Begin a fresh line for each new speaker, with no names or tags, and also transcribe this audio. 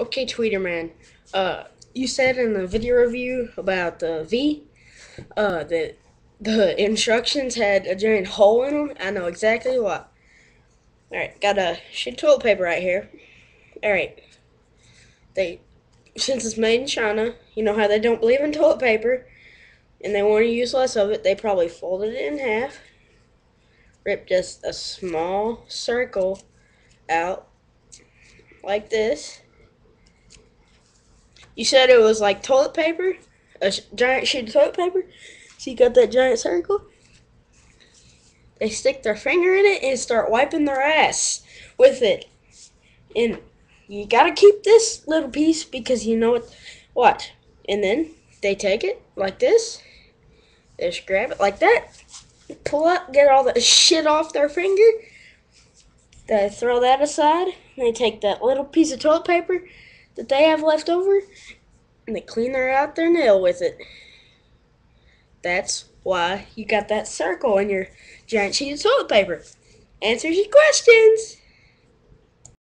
Okay, Tweeter man. Uh, you said in the video review about the Vii, uh, that the instructions had a giant hole in them. I know exactly what. All right, got a sheet of toilet paper right here. All right, they since it's made in China, you know how they don't believe in toilet paper, and they want to use less of it. They probably folded it in half, ripped just a small circle out like this you said it was like toilet paper, a giant sheet of toilet paper. So you got that giant circle. They stick their finger in it and start wiping their ass with it. And you gotta keep this little piece because you know what? What? And then they take it like this. They just grab it like that. Pull up, get all the shit off their finger. They throw that aside. They take that little piece of toilet paper that they have left over and they clean their out their nail with it. That's why you got that circle in your giant sheet of toilet paper. Answers your questions.